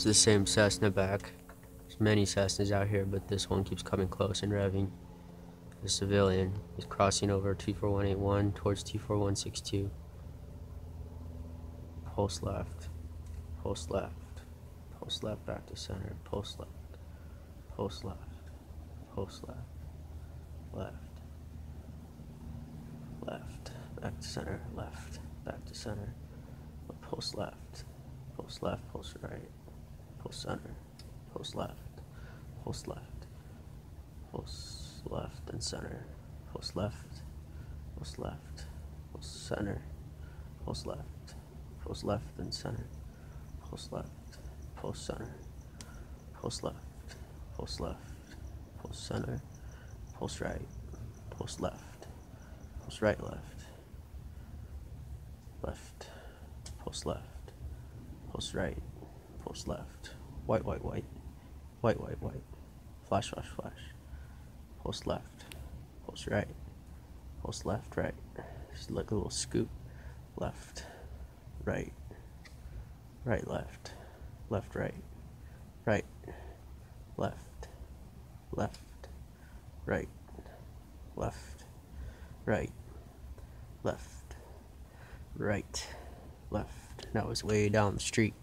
It's the same Cessna back. There's many Cessnas out here, but this one keeps coming close and revving. The civilian is crossing over 24181 towards 24162. Pulse left. Pulse left. Pulse left back to center. Pulse left. Pulse left. Pulse left. Left. Left. Back to center. Left. Back to center. Pulse left. Pulse left. Pulse right. Pulse center. Pulse left. Pulse left. Pulse left and center. Pulse left. Pulse left. Pulse center. Pulse left. Pulse left and center. Pulse left. Pulse center. Pulse left. Pulse left. Pulse center. Pulse right. Pulse left. Pulse right left. Left. Pulse left. Pulse right. Pulse left. White, white, white. White, white, white. Flash, flash, flash. Pulse left. Pulse right. Pulse left, right. Just like a little scoop. Left. Right. Right, left. Left, right. Right. Left. Left. Right. Left. Right. Left. Right. Left. That was way down the street.